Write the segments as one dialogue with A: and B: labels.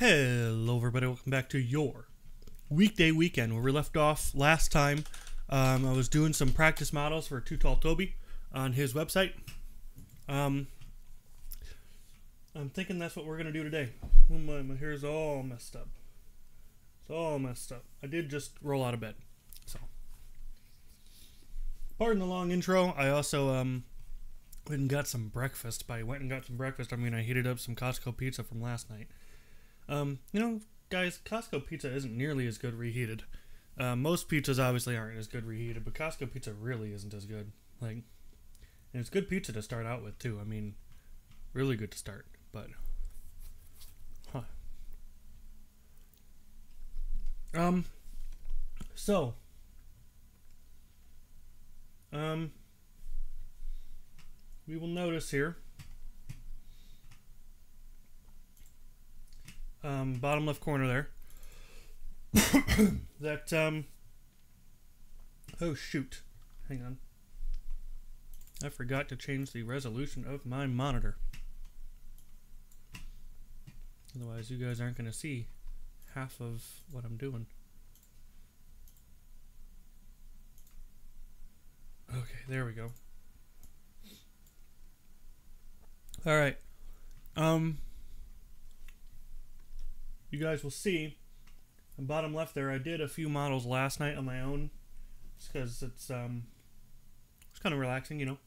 A: Hello, everybody. Welcome back to your weekday weekend where we left off last time. Um, I was doing some practice models for Too Tall Toby on his website. Um, I'm thinking that's what we're going to do today. Oh my, my hair's all messed up. It's all messed up. I did just roll out of bed. So, pardon the long intro. I also um, went and got some breakfast. By went and got some breakfast, I mean I heated up some Costco pizza from last night. Um, you know, guys, Costco pizza isn't nearly as good reheated. Uh, most pizzas obviously aren't as good reheated, but Costco pizza really isn't as good. Like, and it's good pizza to start out with too. I mean, really good to start, but huh. Um, so, um, we will notice here um, bottom left corner there. that um oh shoot. Hang on. I forgot to change the resolution of my monitor. Otherwise you guys aren't going to see half of what I'm doing. Okay there we go. All right. Um you guys will see the bottom left there I did a few models last night on my own just because it's um it's kind of relaxing you know?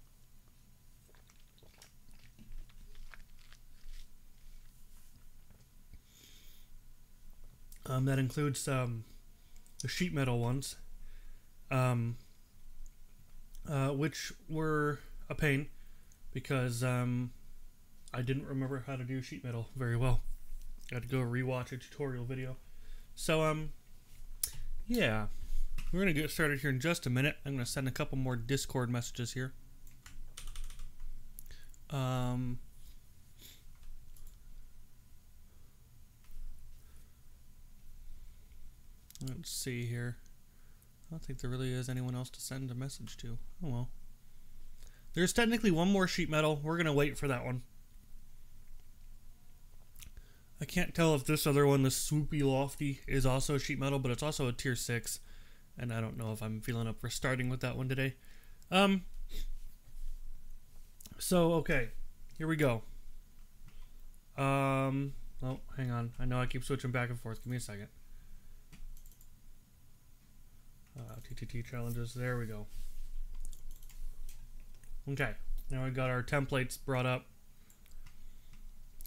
A: Um, that includes um, the sheet metal ones um, uh, which were a pain because um, I didn't remember how to do sheet metal very well Got to go rewatch a tutorial video. So, um, yeah. We're going to get started here in just a minute. I'm going to send a couple more Discord messages here. Um, let's see here. I don't think there really is anyone else to send a message to. Oh well. There's technically one more sheet metal. We're going to wait for that one. I can't tell if this other one, the swoopy lofty, is also sheet metal, but it's also a tier six, and I don't know if I'm feeling up for starting with that one today. Um. So okay, here we go. Um. Oh, hang on. I know I keep switching back and forth. Give me a second. Uh, TTT challenges. There we go. Okay. Now we got our templates brought up.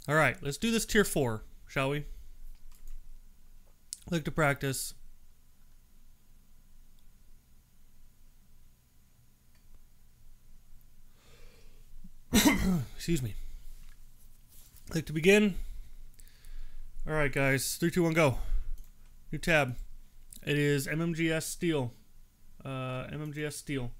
A: All right, let's do this tier four, shall we? Click to practice. Excuse me. Click to begin. All right, guys. Three, two, one, go. New tab. It is MMGS Steel. Uh, MMGS Steel.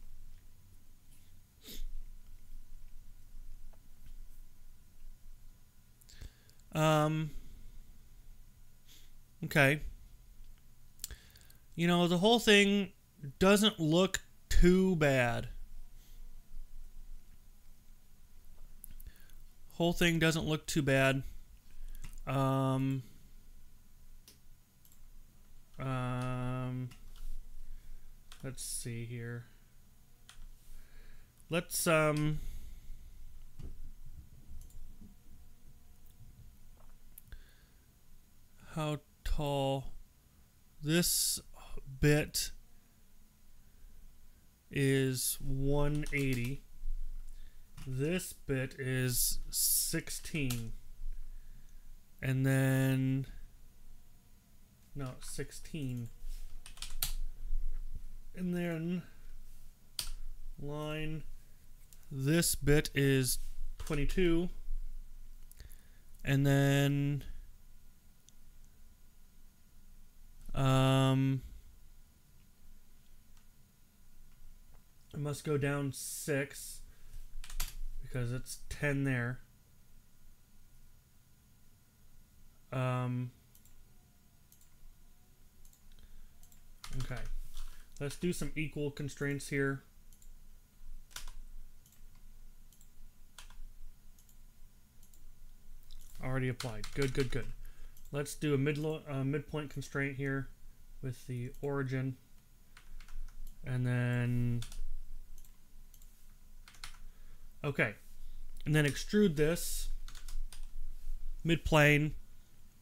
A: Um, okay. You know, the whole thing doesn't look too bad. Whole thing doesn't look too bad. Um, um, let's see here. Let's, um, this bit is 180. This bit is 16. And then no, 16. And then line this bit is 22 and then um I must go down 6 because it's 10 there um okay let's do some equal constraints here Already applied. Good, good, good. Let's do a mid uh, midpoint constraint here with the origin. And then... Okay. And then extrude this mid-plane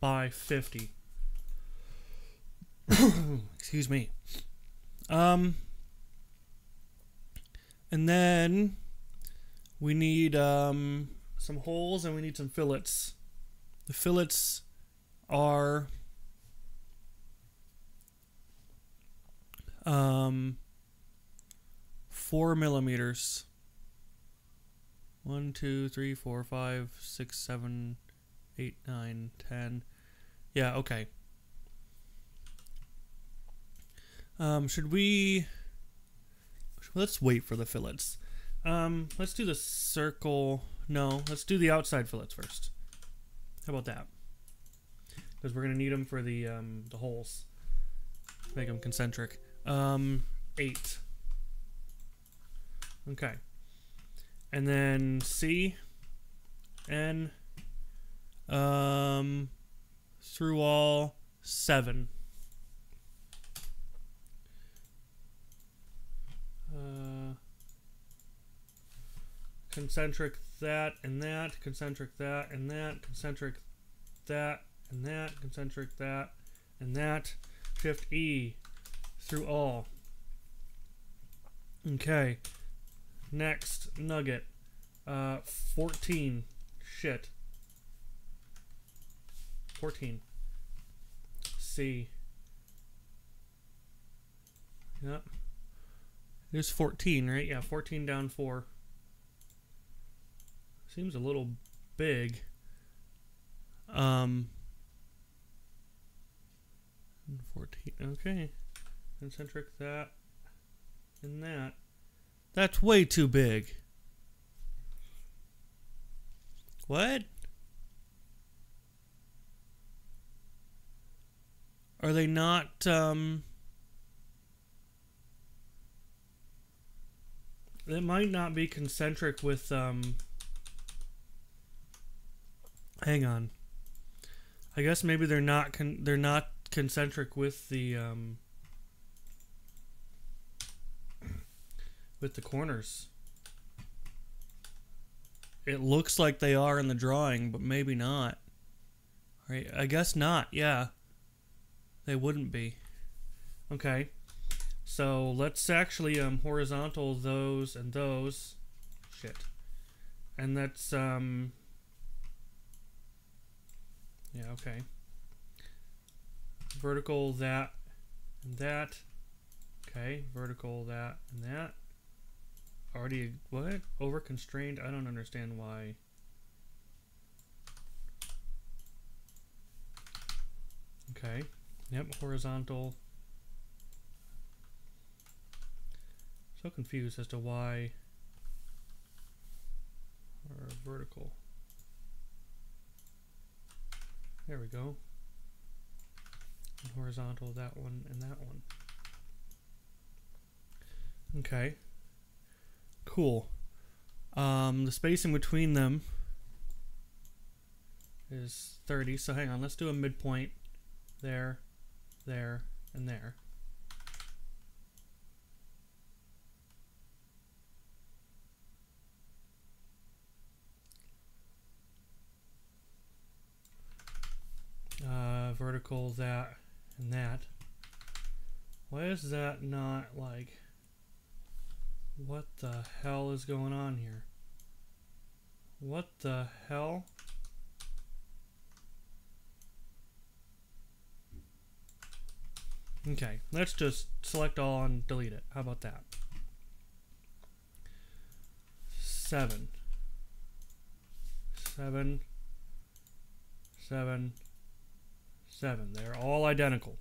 A: by 50. Excuse me. Um, and then we need um, some holes and we need some fillets. The fillets are um, four millimeters. One, two, three, four, five, six, seven, eight, nine, ten. Yeah, okay. Um, should we? Let's wait for the fillets. Um, let's do the circle. No, let's do the outside fillets first. How about that? Because we're to need them for the, um, the holes. Make them concentric. Um, eight. Okay. And then C, N, um, through all seven. Uh, concentric that and that, concentric that and that, concentric that and that, concentric that and that. Shift E through all. Okay. Next, nugget. Uh, 14. Shit. 14. C. Yep. There's 14, right? Yeah, 14 down 4. Seems a little big. Um, 14. Okay. Concentric that and that. That's way too big. What? Are they not, um... It might not be concentric with, um... Hang on. I guess maybe they're not con- they're not concentric with the um, with the corners. It looks like they are in the drawing, but maybe not. Right? I guess not. Yeah. They wouldn't be. Okay. So let's actually um, horizontal those and those. Shit. And that's um, yeah, okay. Vertical that and that. Okay, vertical that and that. Already, what? Over constrained? I don't understand why. Okay, yep, horizontal. So confused as to why. Or vertical. There we go. And horizontal, that one, and that one. Okay. Cool. Um, the spacing between them is 30. So hang on, let's do a midpoint there, there, and there. uh, vertical that and that. Why is that not like. What the hell is going on here? What the hell? Okay, let's just select all and delete it. How about that? Seven. Seven. Seven. Seven. They're all identical.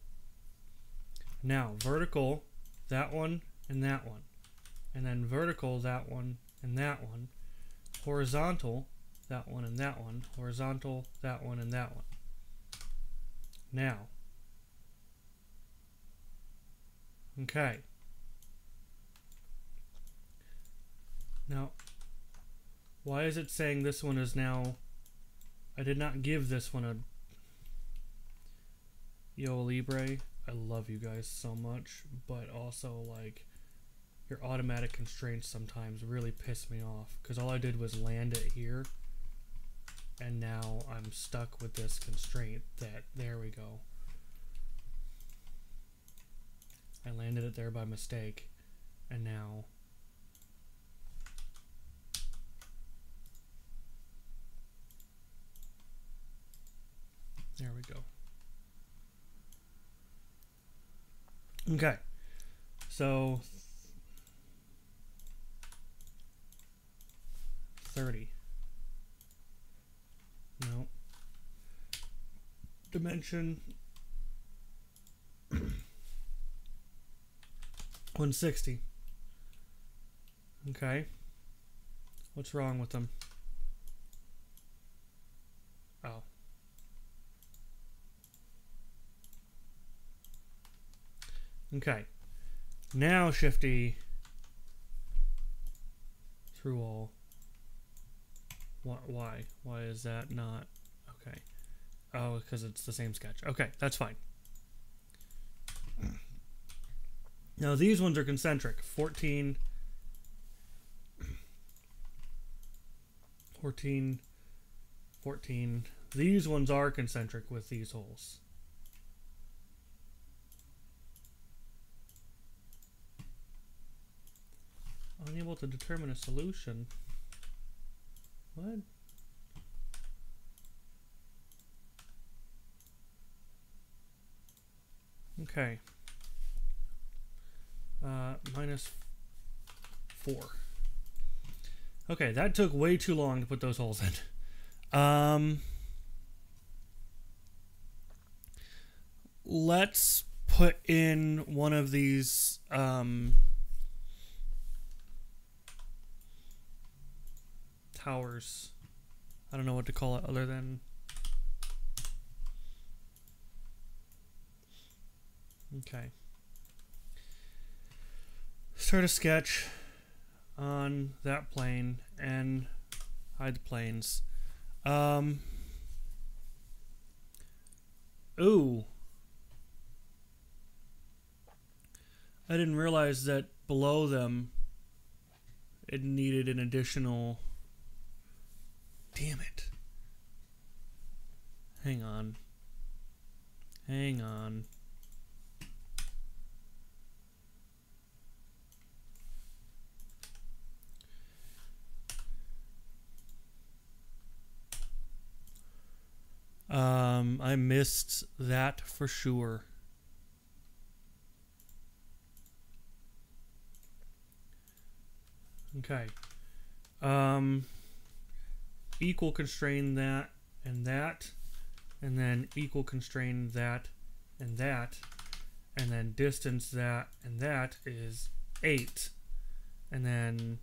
A: Now, vertical, that one and that one. And then vertical, that one and that one. Horizontal, that one and that one. Horizontal, that one and that one. Now, okay. Now, why is it saying this one is now... I did not give this one a... Alibre, I love you guys so much, but also, like, your automatic constraints sometimes really piss me off. Because all I did was land it here, and now I'm stuck with this constraint that... There we go. I landed it there by mistake, and now There we go. Okay. So 30. No. Dimension 160. Okay. What's wrong with them? Oh. Okay. Now Shifty through all. Why? Why is that not? Okay. Oh, because it's the same sketch. Okay, that's fine. Now these ones are concentric. 14, 14, 14. These ones are concentric with these holes. Unable to determine a solution. What? Okay. Uh, minus four. Okay, that took way too long to put those holes in. Um, let's put in one of these um, towers. I don't know what to call it other than Okay. Start a sketch on that plane and hide the planes. Um, ooh. I didn't realize that below them it needed an additional Damn it. Hang on. Hang on. Um, I missed that for sure. Okay. Um equal constrain that and that, and then equal constrain that and that, and then distance that and that is 8. And then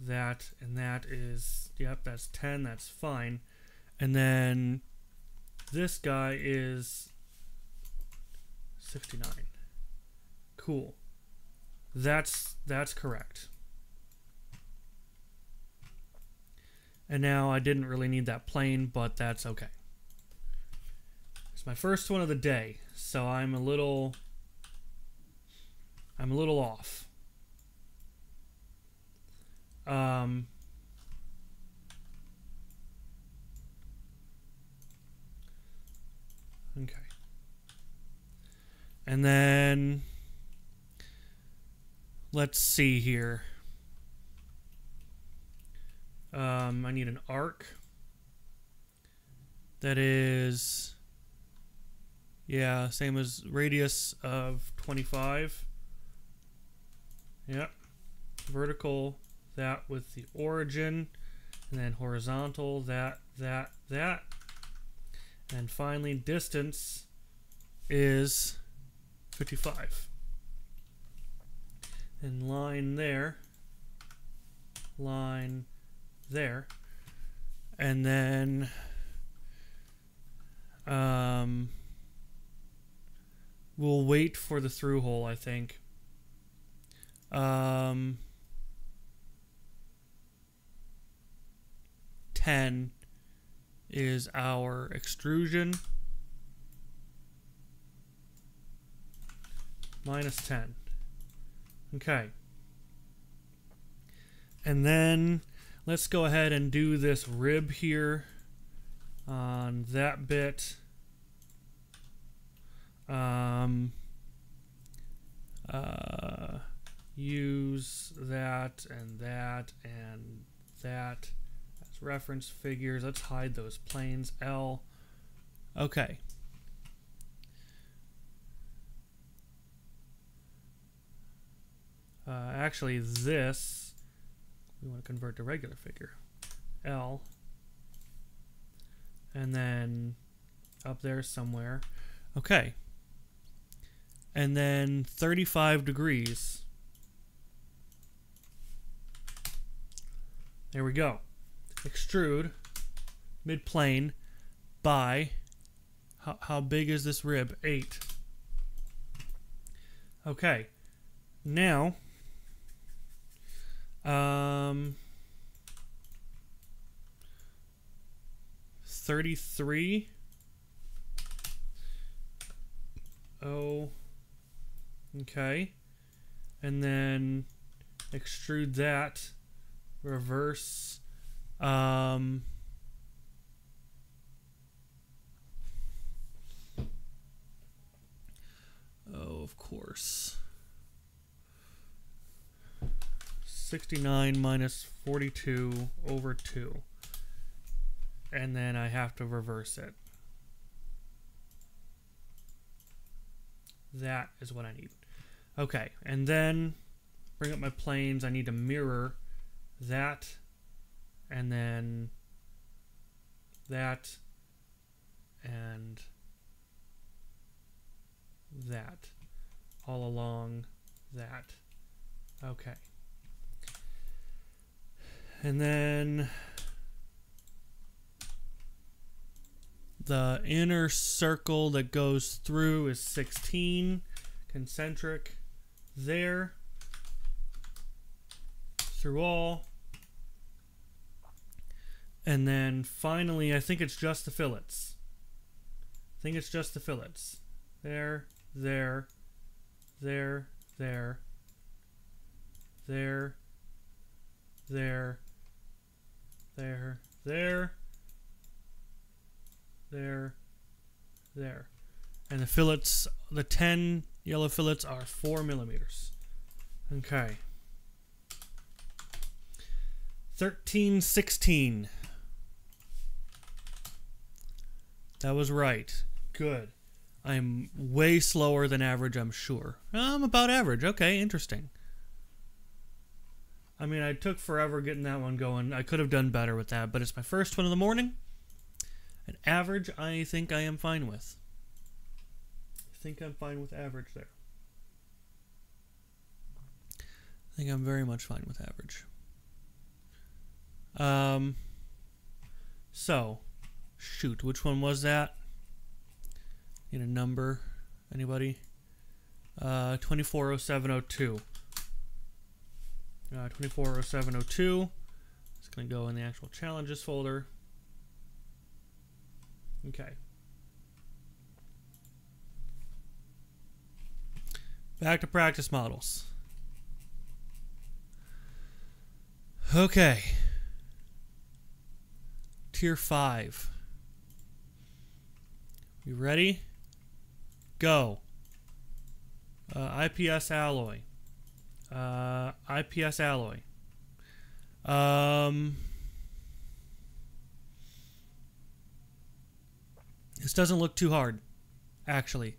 A: that and that is, yep, that's 10, that's fine. And then this guy is 69. Cool. That's that's correct. And now I didn't really need that plane, but that's okay. It's my first one of the day, so I'm a little I'm a little off. Um Okay. And then let's see here. Um, I need an arc that is, yeah, same as radius of 25. Yep. Vertical, that with the origin, and then horizontal, that, that, that. And finally, distance is 55. And line there, line there. And then um, we'll wait for the through hole, I think. Um, 10 is our extrusion. Minus 10. Okay. And then let's go ahead and do this rib here on that bit. Um, uh, use that and that and that as reference figures. Let's hide those planes. L. Okay. Uh, actually, this we want to convert to regular figure. L. And then up there somewhere. Okay. And then 35 degrees. There we go. Extrude mid plane by how, how big is this rib? 8. Okay. Now um, 33. Oh, okay. And then extrude that, reverse. Um, oh, of course. 69 minus 42 over 2. And then I have to reverse it. That is what I need. Okay, and then bring up my planes. I need to mirror that and then that and that all along that. Okay. And then the inner circle that goes through is 16 concentric there through all. And then finally, I think it's just the fillets. I think it's just the fillets. There, there, there, there, there, there, there, there, there, there. And the fillets, the 10 yellow fillets are 4 millimeters. Okay. 13, 16. That was right. Good. I'm way slower than average, I'm sure. I'm about average. Okay, interesting. I mean, I took forever getting that one going. I could have done better with that, but it's my first one of the morning. An average, I think I am fine with. I think I'm fine with average there. I think I'm very much fine with average. Um, so, shoot, which one was that? Need a number? Anybody? Uh, 240702 uh, 240702. It's going to go in the actual challenges folder. Okay. Back to practice models. Okay. Tier 5. You ready? Go. Uh, IPS alloy. Uh, IPS alloy. Um, this doesn't look too hard, actually.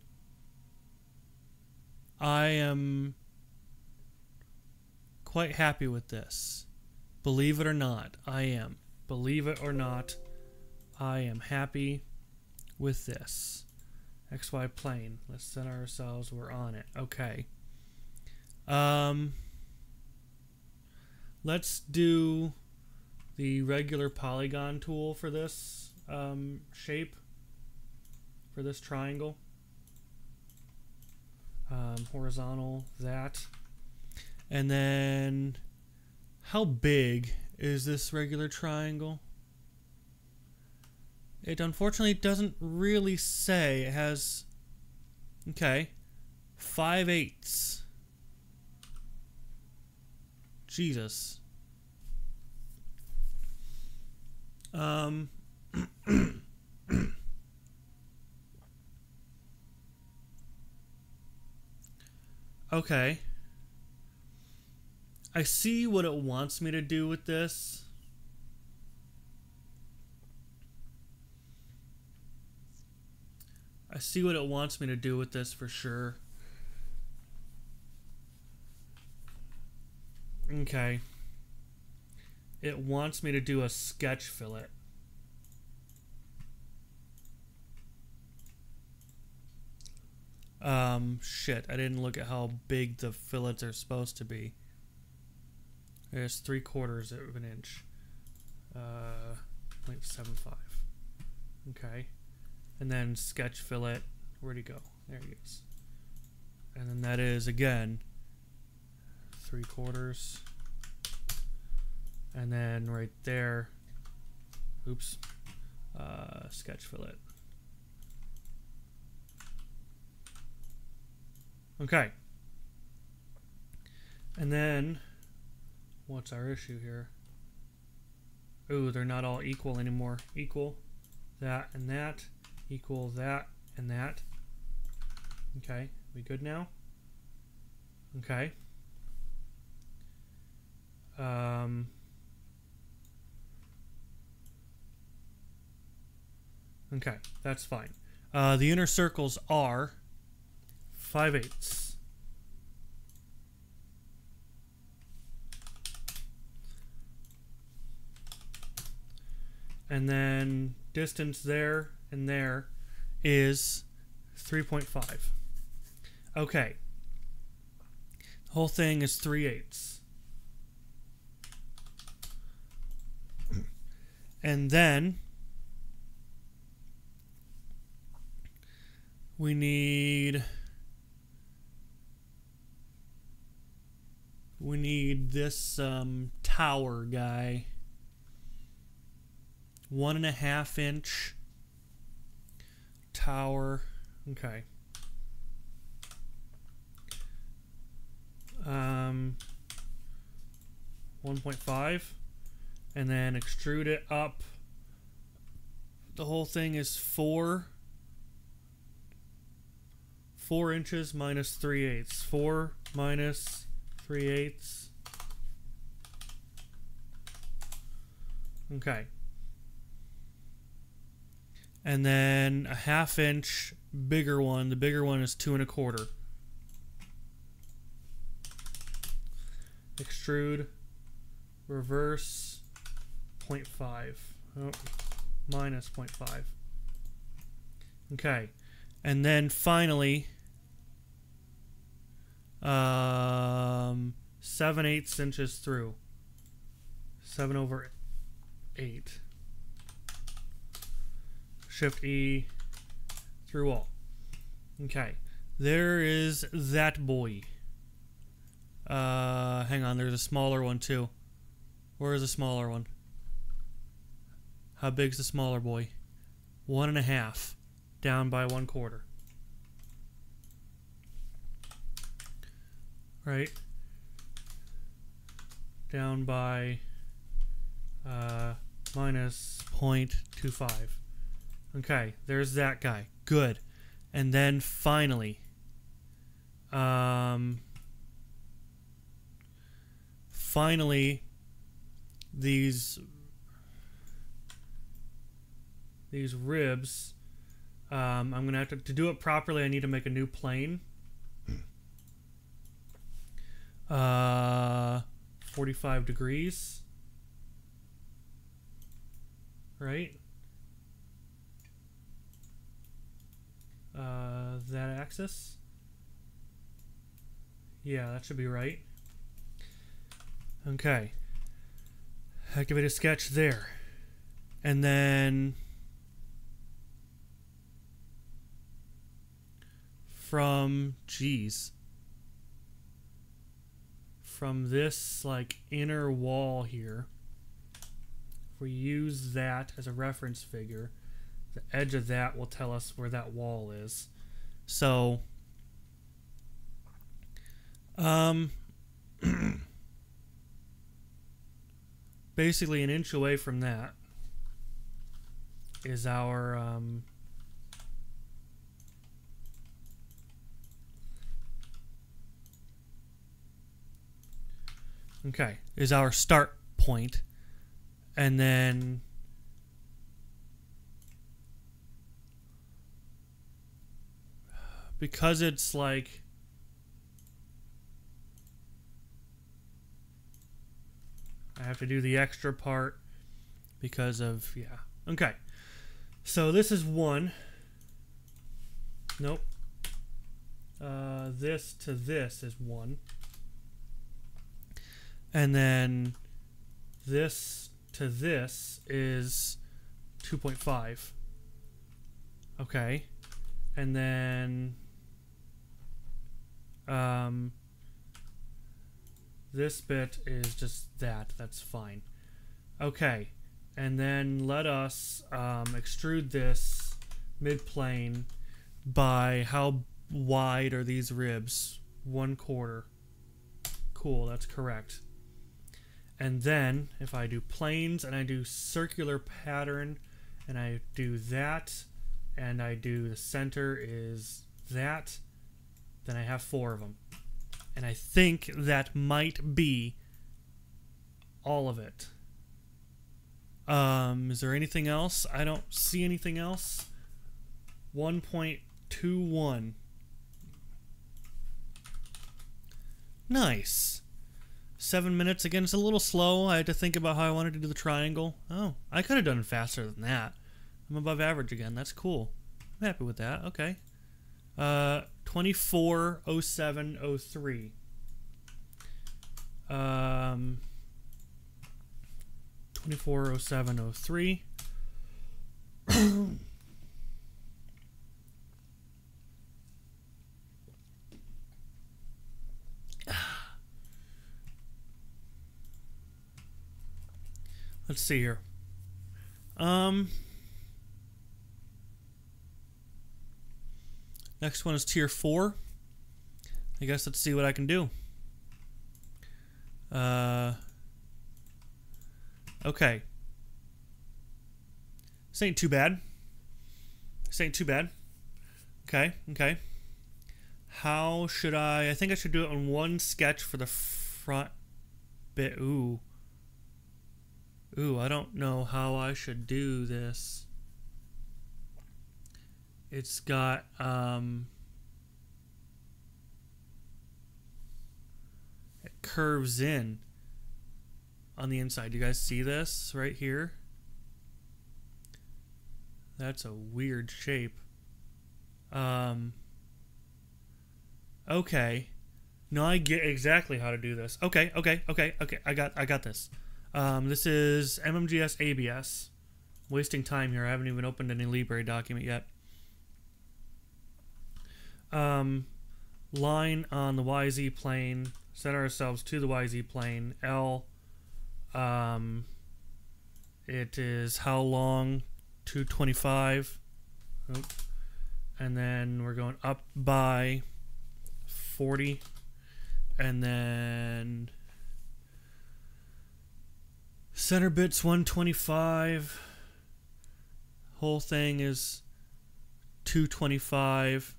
A: I am quite happy with this. Believe it or not, I am. Believe it or not, I am happy with this. XY plane. Let's set ourselves. We're on it. Okay. Um, let's do the regular polygon tool for this um, shape, for this triangle. Um, horizontal, that. And then, how big is this regular triangle? It unfortunately doesn't really say. It has, okay, 5 eighths. Jesus. Um, okay. I see what it wants me to do with this. I see what it wants me to do with this for sure. Okay. It wants me to do a sketch fillet. Um, shit, I didn't look at how big the fillets are supposed to be. There's three quarters of an inch. Uh, 0.75. Okay. And then sketch fillet. Where'd he go? There he is. And then that is, again, three quarters. And then right there, oops, uh, sketch fillet. Okay. And then, what's our issue here? Ooh, they're not all equal anymore. Equal, that and that, equal that and that. Okay, we good now? Okay. Um, okay, that's fine. Uh, the inner circles are 5 eighths. And then distance there and there is 3.5. Okay. The whole thing is 3 eighths. And then we need we need this um, tower guy. One and a half inch tower. Okay. Um 1.5 and then extrude it up. The whole thing is four four inches minus three eighths. Four minus three eighths. Okay. And then a half inch bigger one. The bigger one is two and a quarter. Extrude, reverse, 0.5. Oh, minus 0.5. Okay. And then finally, um, 7 eighths inches through. 7 over 8. Shift E through all. Okay. There is that boy. Uh, hang on, there's a smaller one too. Where is the smaller one? How big's the smaller boy? One and a half. Down by one quarter. Right? Down by uh, minus 0.25. Okay, there's that guy. Good. And then finally, um, finally these these ribs um, I'm gonna have to to do it properly I need to make a new plane. Uh 45 degrees. Right? Uh, that axis? Yeah that should be right. Okay. Activate a sketch there. And then from geez from this like inner wall here if we use that as a reference figure the edge of that will tell us where that wall is. So um basically an inch away from that is our um, okay is our start point and then because it's like I have to do the extra part because of, yeah. Okay. So this is one. Nope. Uh, this to this is one. And then this to this is 2.5. Okay. And then um, this bit is just that. That's fine. Okay. And then let us um, extrude this mid-plane by how wide are these ribs? One quarter. Cool, that's correct. And then if I do planes and I do circular pattern and I do that and I do the center is that, then I have four of them. And I think that might be all of it. Um, is there anything else? I don't see anything else. 1.21. Nice. Seven minutes again. It's a little slow. I had to think about how I wanted to do the triangle. Oh, I could have done it faster than that. I'm above average again. That's cool. I'm happy with that. Okay. Uh, 240703. Um, 240703. Let's see here. Um, Next one is tier 4. I guess let's see what I can do. Uh, okay. This ain't too bad. This ain't too bad. Okay, okay. How should I... I think I should do it on one sketch for the front bit. Ooh. Ooh, I don't know how I should do this. It's got um, it curves in on the inside. You guys see this right here? That's a weird shape. Um, okay. No, I get exactly how to do this. Okay, okay, okay, okay. I got I got this. Um, this is MMGS ABS. Wasting time here. I haven't even opened an Alibre document yet um, line on the YZ plane, set ourselves to the YZ plane. L, um, it is how long? 225. And then we're going up by 40. And then center bits 125. Whole thing is 225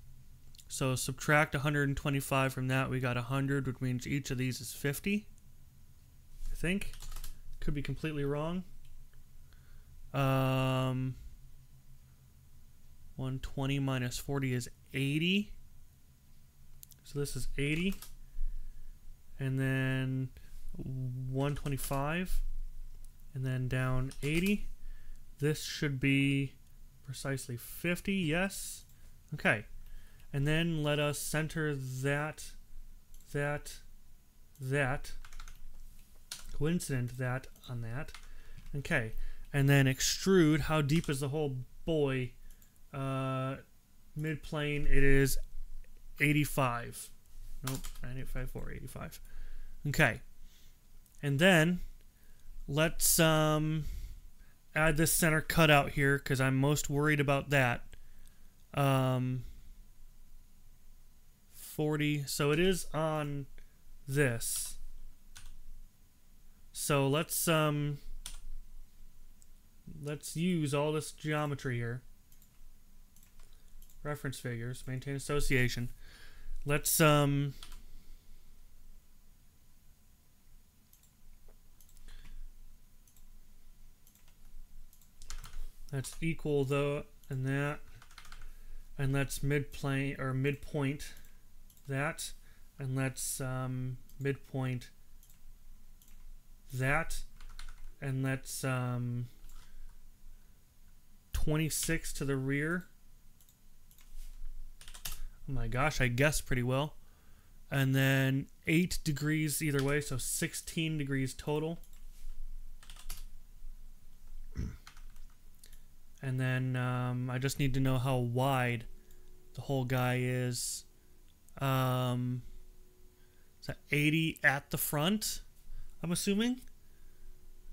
A: so subtract 125 from that, we got 100, which means each of these is 50. I think. Could be completely wrong. Um, 120 minus 40 is 80. So this is 80. And then 125. And then down 80. This should be precisely 50. Yes. Okay. And then let us center that, that, that, coincident that on that. Okay. And then extrude. How deep is the whole boy? Uh, mid plane, it is 85. Nope, 9854, 85. Okay. And then let's um, add this center cutout here because I'm most worried about that. Um, 40. So it is on this. So let's um let's use all this geometry here. Reference figures, maintain association. Let's um Let's equal though, and that and let's midplane or midpoint that and let's um, midpoint that and let's um, 26 to the rear. Oh my gosh I guessed pretty well. And then 8 degrees either way so 16 degrees total and then um, I just need to know how wide the whole guy is um, is that 80 at the front? I'm assuming.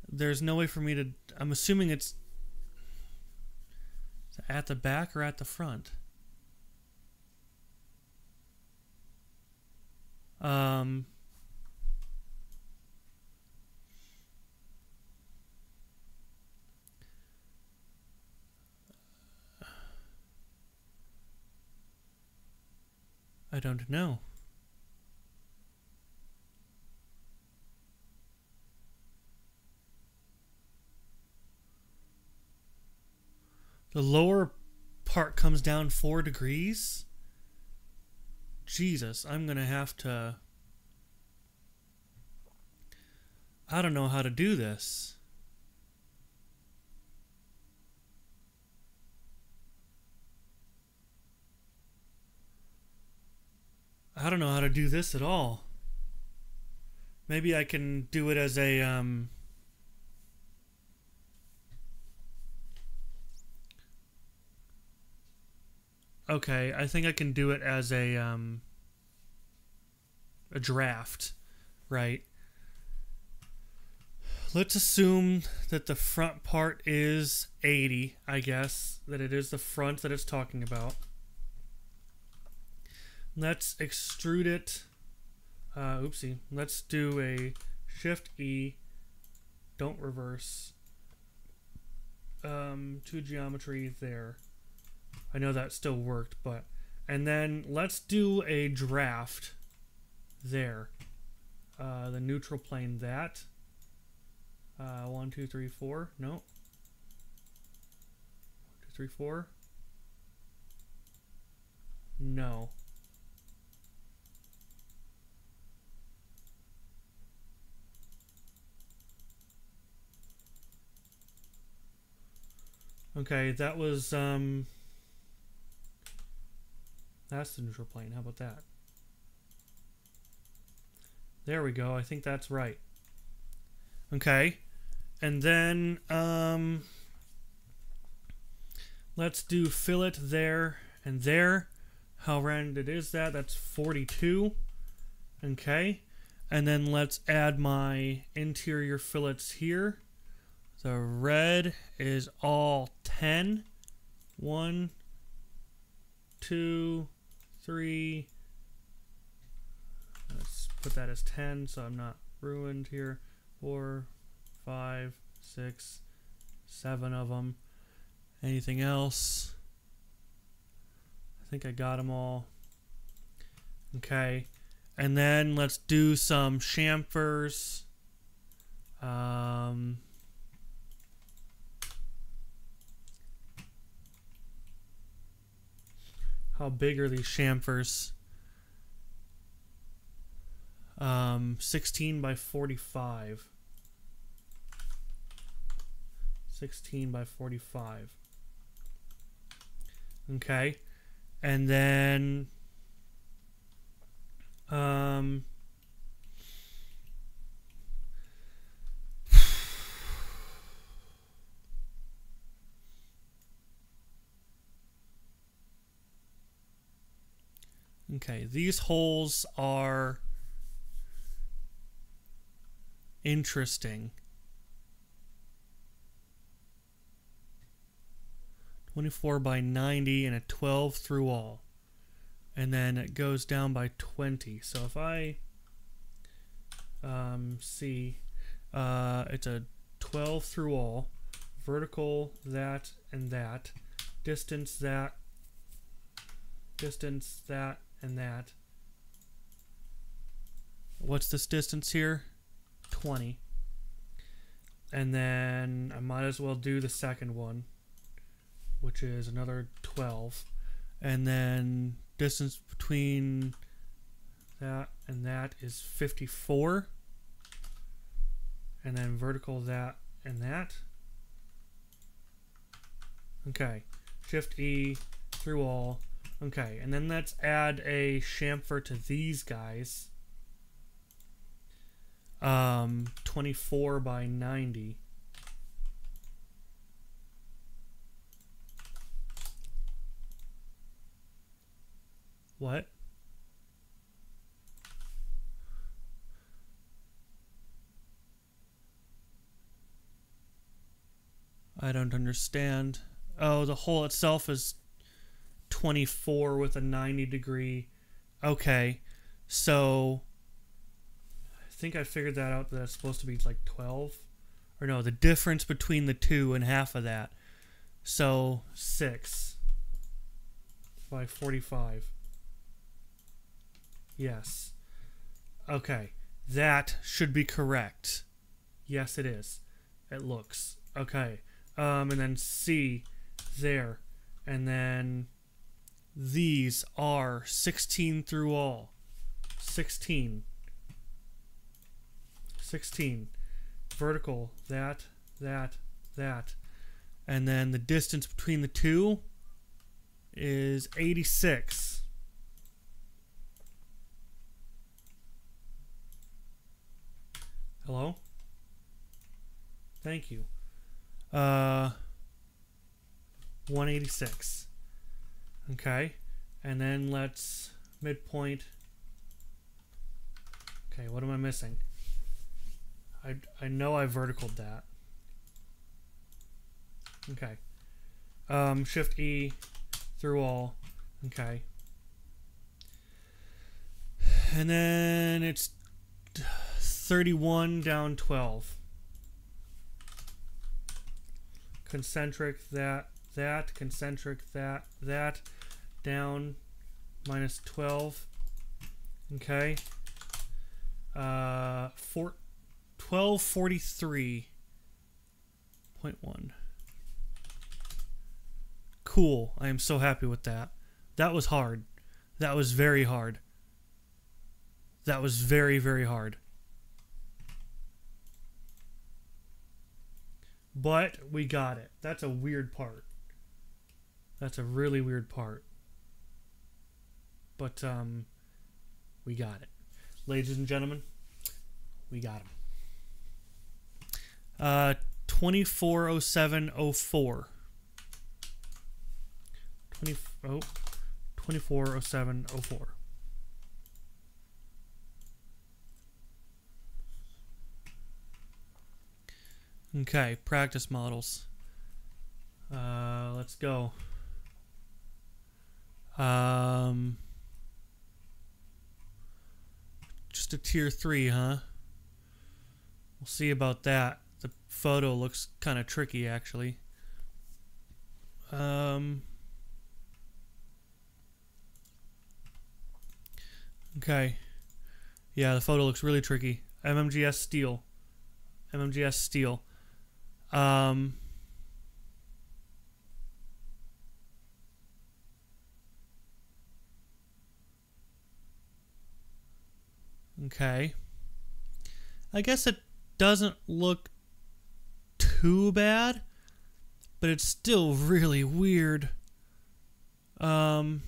A: There's no way for me to. I'm assuming it's at the back or at the front. Um, I don't know. The lower part comes down four degrees? Jesus, I'm going to have to... I don't know how to do this. I don't know how to do this at all. Maybe I can do it as a um Okay, I think I can do it as a um a draft, right? Let's assume that the front part is 80, I guess, that it is the front that it's talking about. Let's extrude it. Uh, oopsie. Let's do a Shift E. Don't reverse. Um, to geometry there. I know that still worked, but and then let's do a draft there. Uh, the neutral plane that. Uh, one, two, three, four. No. One, two, three, four. No. Okay, that was, um... That's the neutral plane. How about that? There we go. I think that's right. Okay. And then, um... Let's do fillet there and there. How rounded is that? That's 42. Okay. And then let's add my interior fillets here. The red is all 10. 1, 2, 3. Let's put that as 10 so I'm not ruined here. 4, 5, 6, 7 of them. Anything else? I think I got them all. Okay. And then let's do some chamfers Um, how big are these chamfers? Um, 16 by 45. 16 by 45. Okay. And then um Okay, these holes are interesting. 24 by 90 and a 12 through all. And then it goes down by 20. So if I um, see, uh, it's a 12 through all, vertical that and that, distance that, distance that and that. What's this distance here? 20. And then I might as well do the second one, which is another 12. And then distance between that and that is 54. And then vertical that and that. Okay. Shift E through all. Okay, and then let's add a chamfer to these guys um, 24 by 90. What? I don't understand. Oh, the hole itself is 24 with a 90 degree. Okay. So I think I figured that out that it's supposed to be like 12. Or no, the difference between the two and half of that. So 6 by 45. Yes. Okay. That should be correct. Yes, it is. It looks. Okay. Um, and then C there. And then these are 16 through all. 16. 16. Vertical, that, that, that. And then the distance between the two is 86. Hello? Thank you. Uh, 186. Okay. And then let's midpoint. Okay, what am I missing? I, I know I verticaled that. Okay. Um, shift E through all. Okay. And then it's 31 down 12. Concentric, that, that, concentric, that, that, down, minus 12. Okay. Uh, 14. 1243.1. Cool. I am so happy with that. That was hard. That was very hard. That was very, very hard. But we got it. That's a weird part. That's a really weird part. But, um, we got it. Ladies and gentlemen, we got him. Uh, 240704. 20, oh, 240704. Okay, practice models. Uh, let's go. Um, just a tier 3, huh? We'll see about that the photo looks kind of tricky actually. Um, okay. Yeah, the photo looks really tricky. MMGS steel. MMGS steel. Um, okay. I guess it doesn't look too bad, but it's still really weird. Um,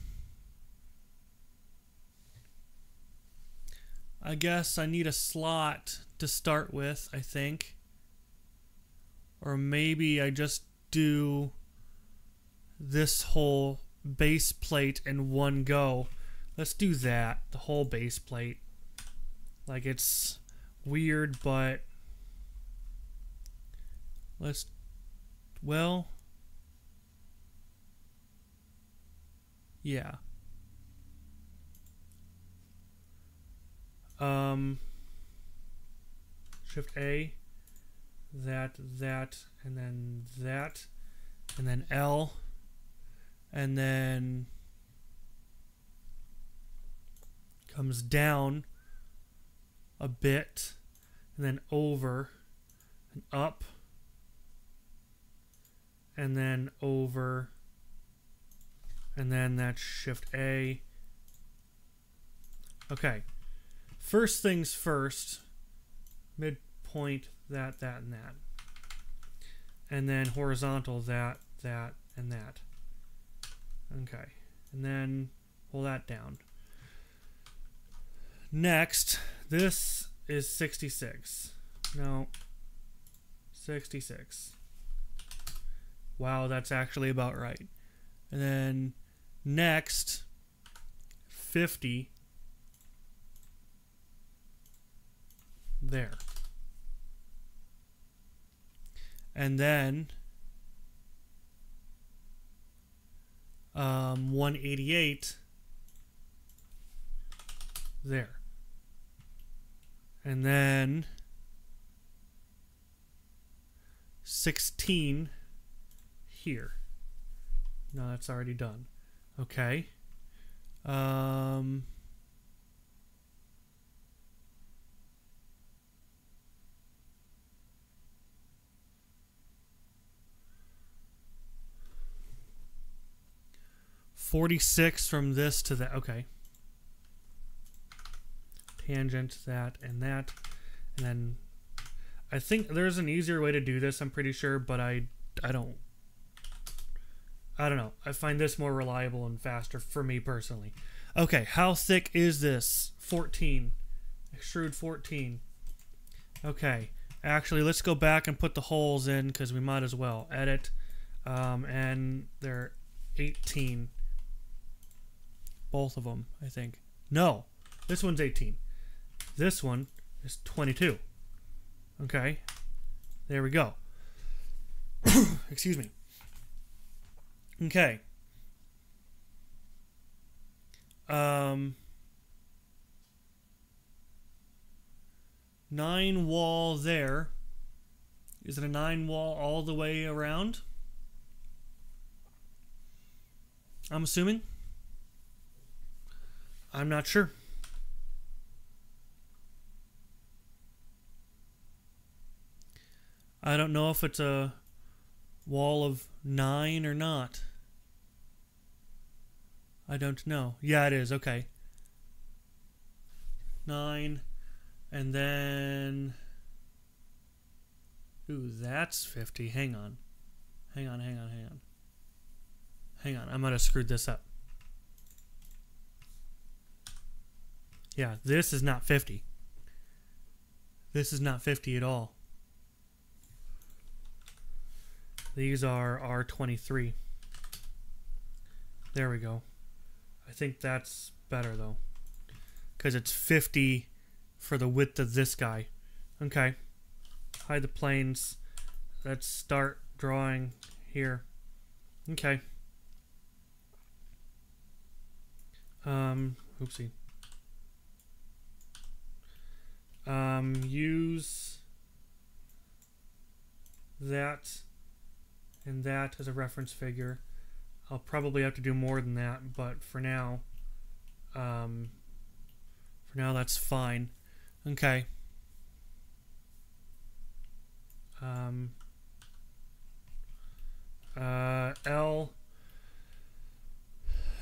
A: I guess I need a slot to start with, I think. Or maybe I just do this whole base plate in one go. Let's do that, the whole base plate. Like it's weird, but let's well yeah. Um Shift A, that, that, and then that, and then L, and then comes down a bit, and then over, and up, and then over, and then that's Shift A. Okay. First things first, midpoint, that, that, and that. And then horizontal, that, that, and that. Okay. And then pull that down. Next, this is 66. No, 66. Wow, that's actually about right. And then next, 50. There. And then um, 188 there. And then 16 here. No, that's already done. Okay. Um, 46 from this to that. Okay. Tangent, that, and that. And then I think there's an easier way to do this, I'm pretty sure, but I, I don't. I don't know. I find this more reliable and faster for me personally. Okay, how thick is this? 14. Extrude 14. Okay. Actually, let's go back and put the holes in because we might as well. Edit. Um, and they're 18. Both of them, I think. No, this one's 18. This one is 22. Okay, there we go. Excuse me. Okay. Um, nine wall there. Is it a nine wall all the way around? I'm assuming. I'm not sure. I don't know if it's a wall of nine or not. I don't know. Yeah, it is. Okay. Nine. And then. Ooh, that's 50. Hang on. Hang on, hang on, hang on. Hang on. I might have screwed this up. Yeah, this is not 50. This is not 50 at all. These are R23. There we go. I think that's better though. Because it's 50 for the width of this guy. Okay. Hide the planes. Let's start drawing here. Okay. Um, oopsie um, use that and that as a reference figure. I'll probably have to do more than that, but for now, um, for now that's fine. Okay. Um, uh, L,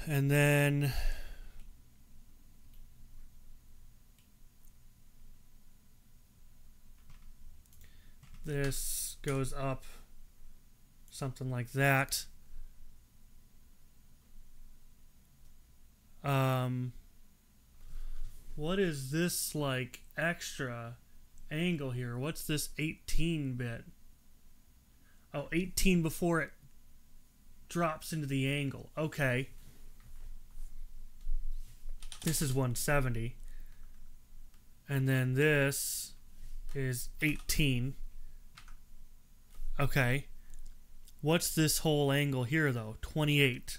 A: and then this goes up something like that. Um, what is this like extra angle here? What's this 18 bit? Oh, 18 before it drops into the angle. Okay. This is 170. And then this is 18. Okay. What's this whole angle here, though? 28.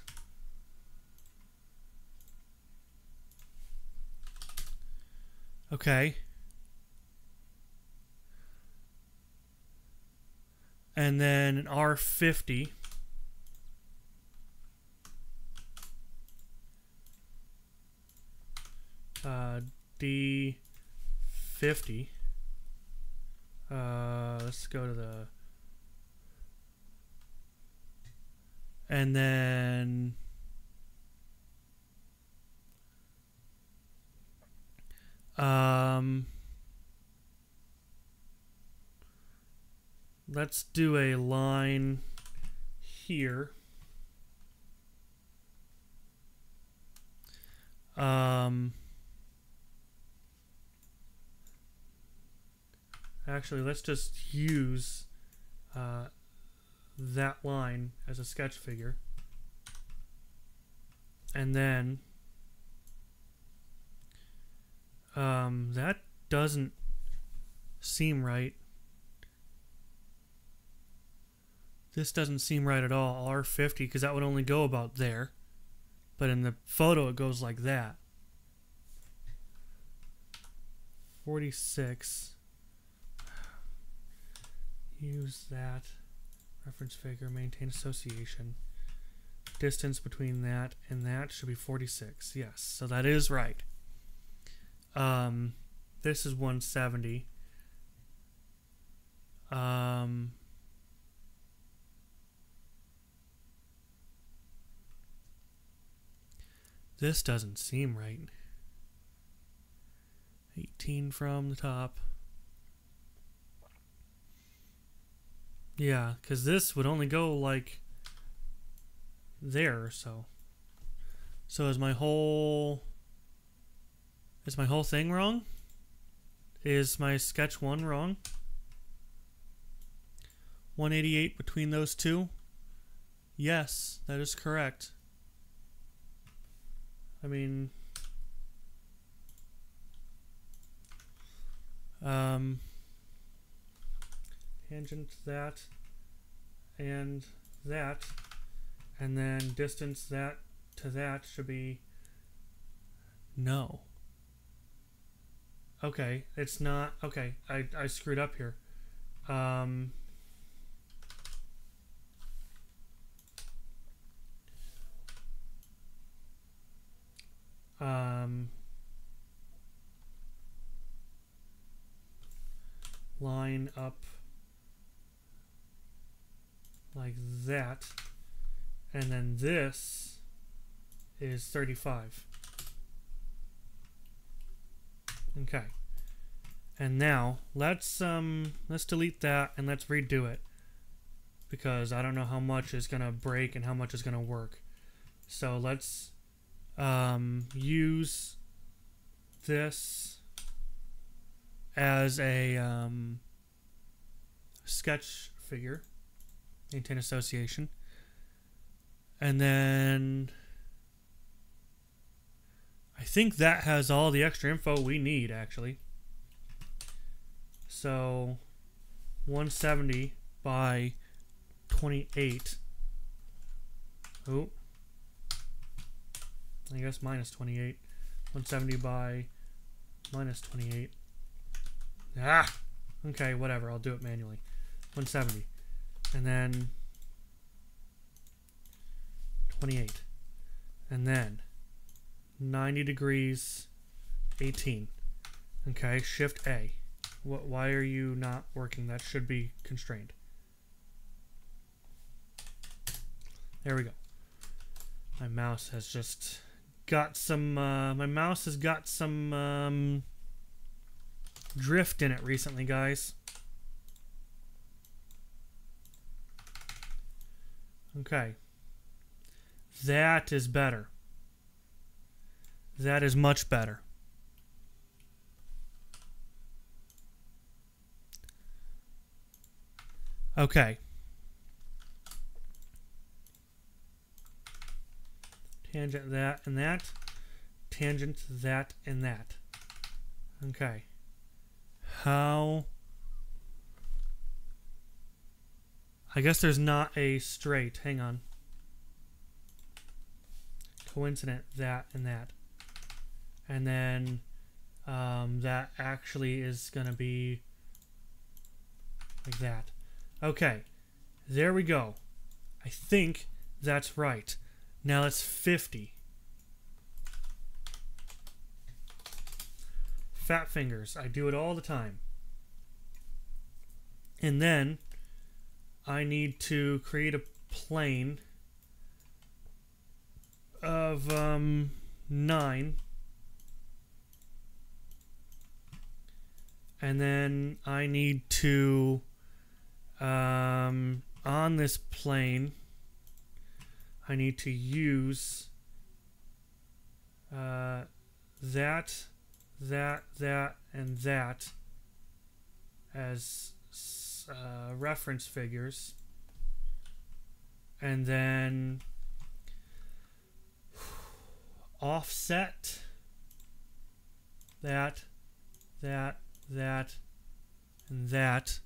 A: Okay. And then an R50. Uh, D50. Uh, let's go to the and then um let's do a line here. Um actually let's just use uh, that line as a sketch figure. And then um, that doesn't seem right. This doesn't seem right at all. R50, because that would only go about there. But in the photo, it goes like that. 46. Use that. Reference figure, maintain association. Distance between that and that should be 46. Yes, so that is right. Um, this is 170. Um, this doesn't seem right. 18 from the top. Yeah, because this would only go like there, so. So is my whole. Is my whole thing wrong? Is my sketch one wrong? 188 between those two? Yes, that is correct. I mean. Um tangent that and that and then distance that to that should be no. Okay it's not okay I, I screwed up here. Um um line up like that. And then this is 35. Okay. And now let's um let's delete that and let's redo it because I don't know how much is gonna break and how much is gonna work. So let's um, use this as a um, sketch figure maintain association. And then I think that has all the extra info we need actually. So 170 by 28. Oh. I guess minus 28. 170 by minus 28. Ah! Okay, whatever. I'll do it manually. 170 and then 28 and then 90 degrees 18 okay shift A Wh- why are you not working? That should be constrained. There we go. My mouse has just got some. Uh, my mouse has got some um, drift in it recently, guys. Okay. That is better. That is much better. Okay. Tangent that and that. Tangent that and that. Okay. How... I guess there's not a straight. Hang on. Coincident that and that. And then um, that actually is going to be like that. Okay. There we go. I think that's right. Now that's 50. Fat fingers. I do it all the time. And then I need to create a plane of um, 9. And then I need to, um, on this plane, I need to use uh, that, that, that, and that as uh, reference figures. And then offset that, that, that, and that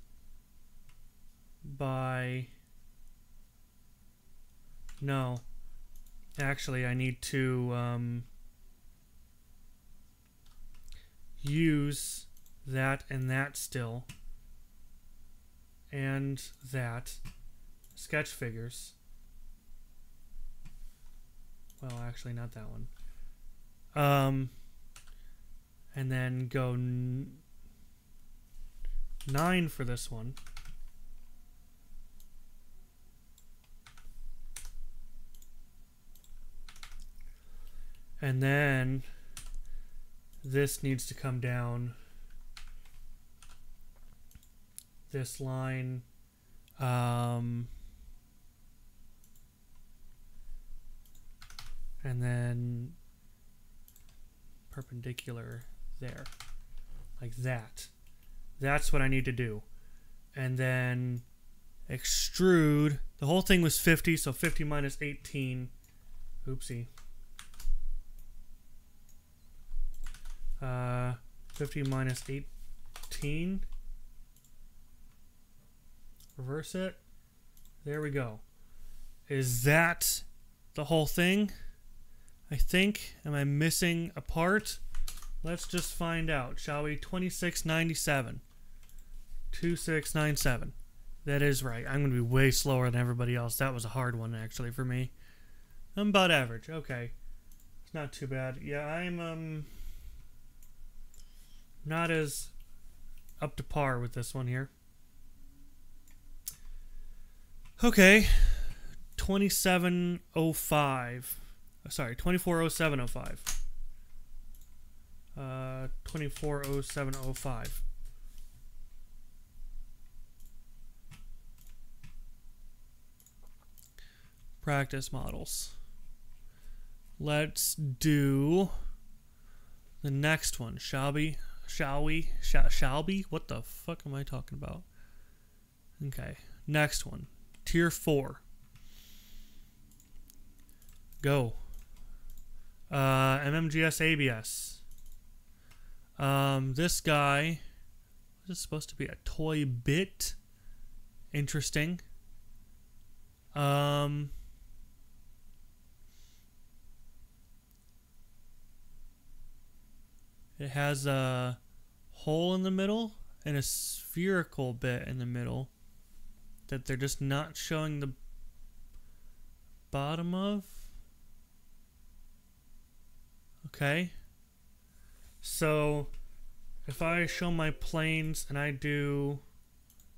A: by no. Actually, I need to um, use that and that still. And that. Sketch figures. Well, actually, not that one. Um, and then go nine for this one. And then this needs to come down this line um, and then perpendicular there like that. That's what I need to do. And then extrude. The whole thing was 50 so 50 minus 18 oopsie. Uh, 50 minus 18. Reverse it. There we go. Is that the whole thing? I think. Am I missing a part? Let's just find out, shall we? 2697. 2697. That is right. I'm going to be way slower than everybody else. That was a hard one, actually, for me. I'm about average. Okay. It's not too bad. Yeah, I'm, um not as up to par with this one here. Okay, 2705. Sorry, 240705. Uh, 240705. Practice models. Let's do the next one, shall we? Shall we? Sh- shall be? What the fuck am I talking about? Okay. Next one. Tier 4. Go. Uh, MMGS ABS. Um, this guy. This is supposed to be a toy bit. Interesting. Um. It has a hole in the middle and a spherical bit in the middle that they're just not showing the bottom of. Okay. So if I show my planes and I do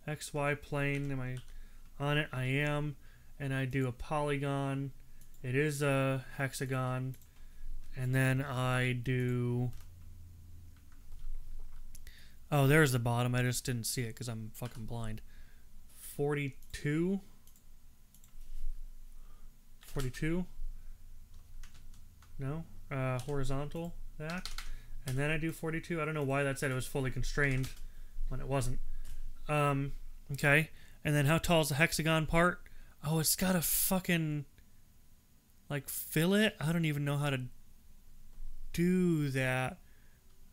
A: XY plane, am I on it? I am. And I do a polygon. It is a hexagon. And then I do... Oh, there's the bottom. I just didn't see it because I'm fucking blind. 42? 42? No? Uh, horizontal, that. And then I do 42. I don't know why that said it was fully constrained when it wasn't. Um, okay. And then how tall is the hexagon part? Oh, it's got a fucking, like, fillet? I don't even know how to do that.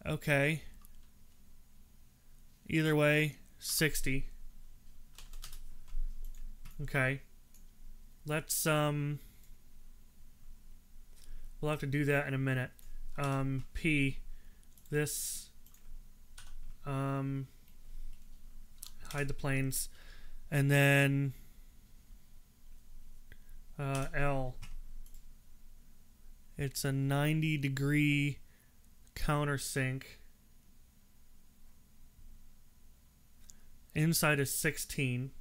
A: Okay. Either way, 60. Okay. Let's, um... We'll have to do that in a minute. Um, P. This. Um... Hide the planes. And then... Uh, L. It's a 90 degree countersink. Inside is 16.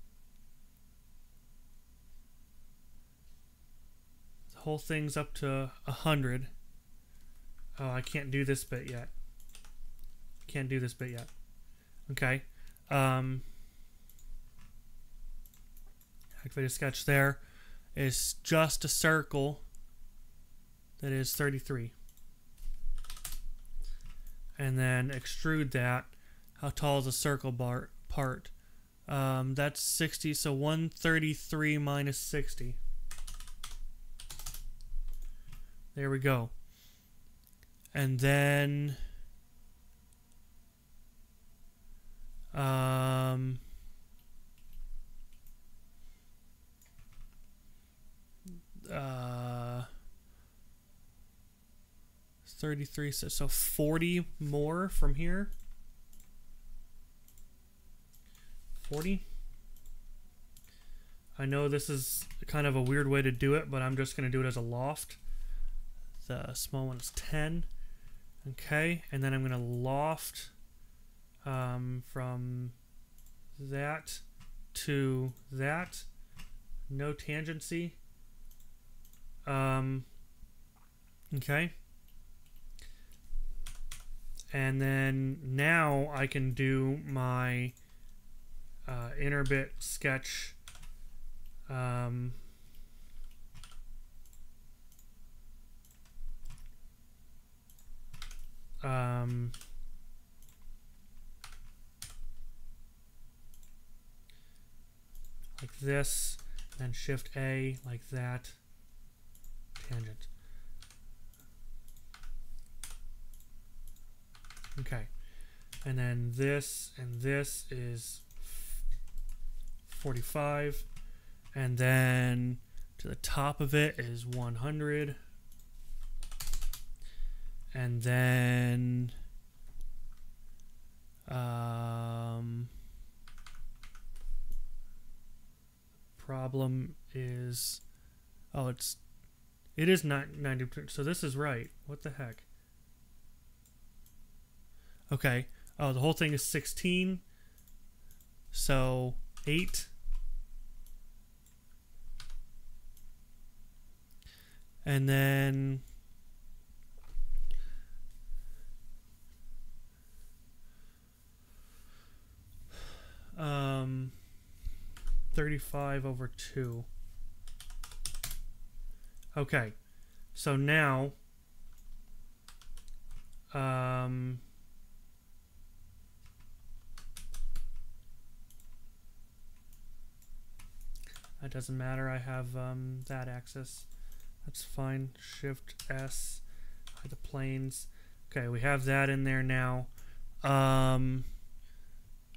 A: Whole thing's up to 100. Oh, I can't do this bit yet. Can't do this bit yet. Okay. Um, activate a sketch there. Is just a circle that is 33. And then extrude that. How tall is the circle bar part? Um, that's 60, so 133 minus 60. There we go. And then... Um... Uh... 33, so, so 40 more from here. 40. I know this is kind of a weird way to do it, but I'm just going to do it as a loft. The small one is 10. Okay, and then I'm going to loft um, from that to that. No tangency. Um, okay. And then now I can do my uh, inner bit sketch. Um, um, like this, then shift A like that, tangent. Okay. And then this and this is 45. And then to the top of it is 100. And then um, problem is oh it's it is not 90 so this is right what the heck Okay. Oh, the whole thing is 16. So 8. And then um 35 over 2. Okay. So now um It doesn't matter. I have um, that axis. That's fine. Shift S. The planes. Okay, we have that in there now. Um,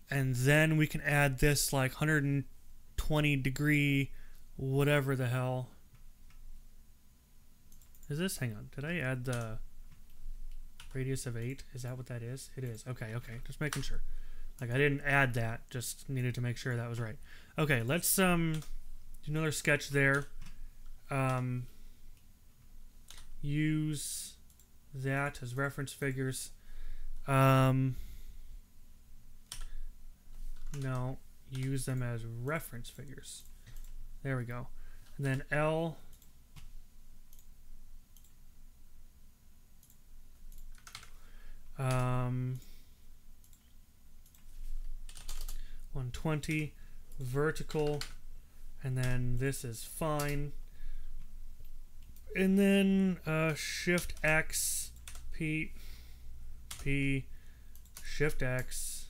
A: and then we can add this like 120 degree whatever the hell. Is this? Hang on. Did I add the radius of 8? Is that what that is? It is. Okay, okay. Just making sure. Like I didn't add that. Just needed to make sure that was right. Okay, let's um do another sketch there. Um, use that as reference figures. Um, no, use them as reference figures. There we go. And then L. Um, 120 vertical and then this is fine and then uh, shift X P P shift X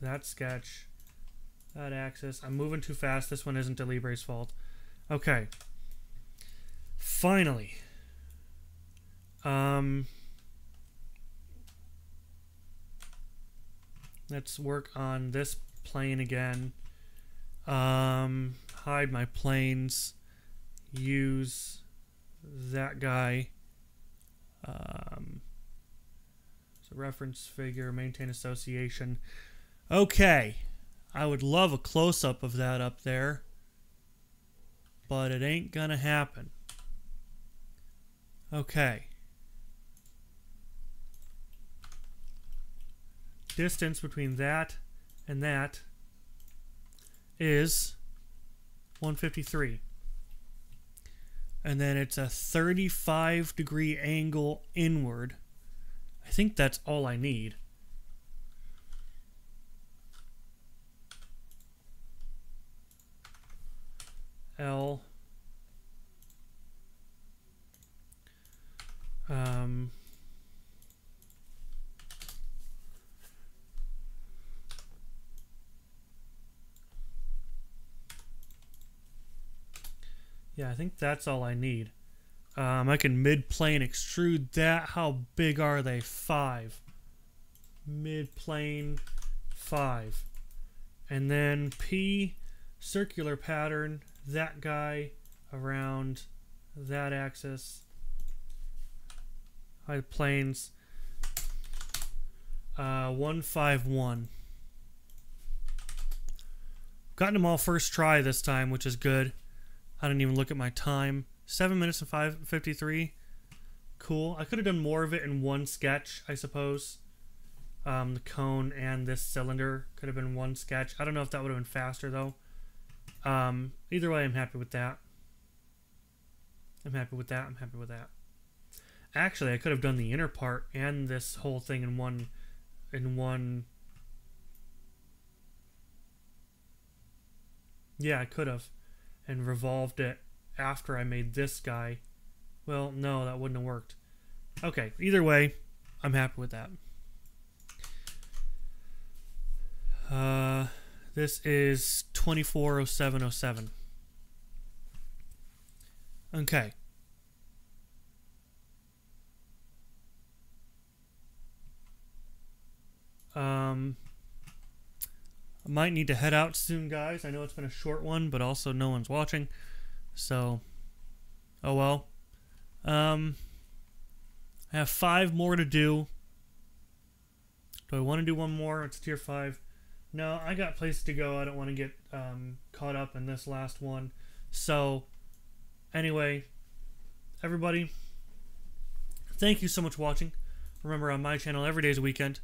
A: that sketch that axis I'm moving too fast. This one isn't Alibre's fault. Okay. Finally. Um let's work on this plane again. Um hide my planes. Use that guy. Um, so reference figure. Maintain association. Okay I would love a close-up of that up there but it ain't gonna happen okay distance between that and that is 153 and then it's a 35 degree angle inward. I think that's all I need. L um Yeah, I think that's all I need. Um, I can mid-plane extrude that. How big are they? Five. Mid-plane, five. And then P, circular pattern, that guy around that axis. High planes. Uh, 151. Gotten them all first try this time, which is good. I didn't even look at my time. Seven minutes and five fifty-three. Cool. I could have done more of it in one sketch, I suppose. Um, the cone and this cylinder could have been one sketch. I don't know if that would have been faster though. Um, either way, I'm happy with that. I'm happy with that. I'm happy with that. Actually, I could have done the inner part and this whole thing in one, in one. Yeah, I could have and revolved it after I made this guy. Well, no, that wouldn't have worked. Okay, either way, I'm happy with that. Uh, this is 240707. Okay. Um, I might need to head out soon, guys. I know it's been a short one, but also no one's watching. So, oh well. Um, I have five more to do. Do I want to do one more? It's tier five. No, I got places to go. I don't want to get um, caught up in this last one. So, anyway, everybody, thank you so much for watching. Remember, on my channel, every day is a weekend.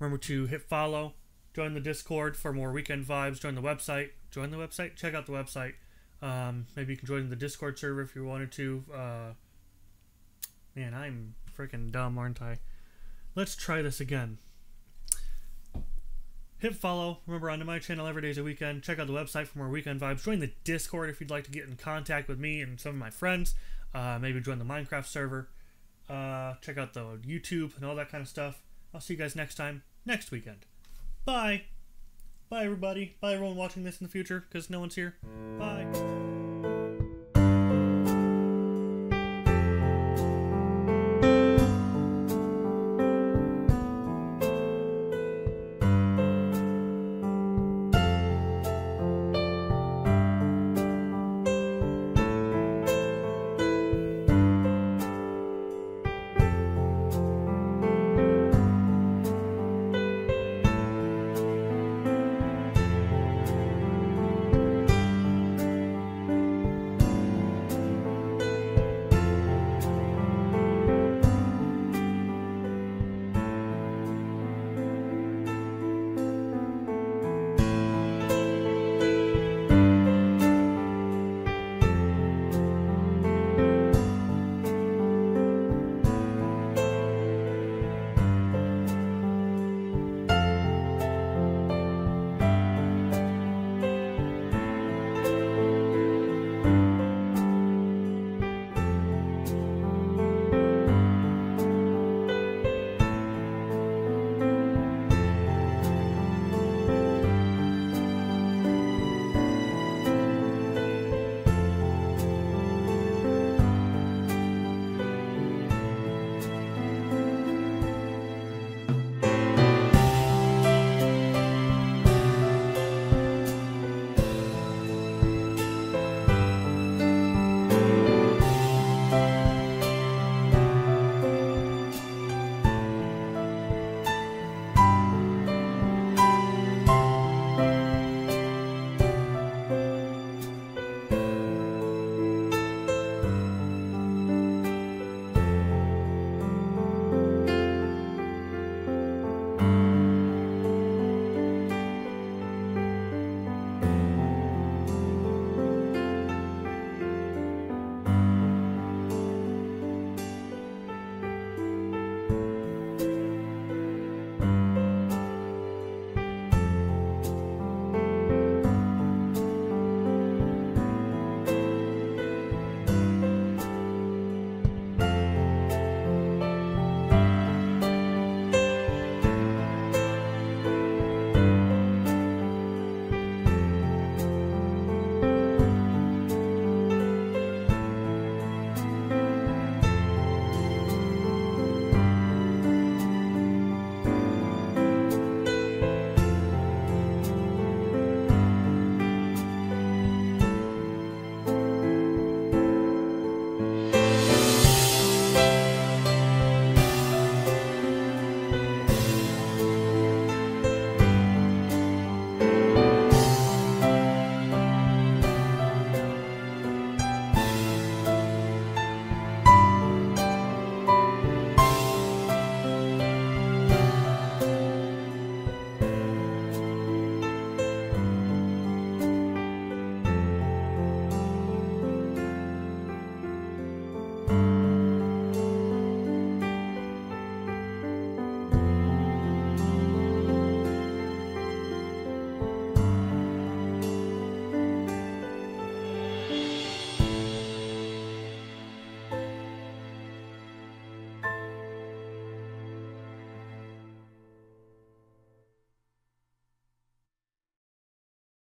A: Remember to hit follow, join the Discord for more weekend vibes. Join the website. Join the website. Check out the website. Um, maybe you can join the Discord server if you wanted to. Uh, man, I'm freaking dumb, aren't I? Let's try this again. Hit follow. Remember, on my channel every day is a weekend. Check out the website for more weekend vibes. Join the Discord if you'd like to get in contact with me and some of my friends. Uh, maybe join the Minecraft server. Uh, check out the YouTube and all that kind of stuff. I'll see you guys next time, next weekend. Bye. Bye, everybody. Bye, everyone watching this in the future, because no one's here. Bye.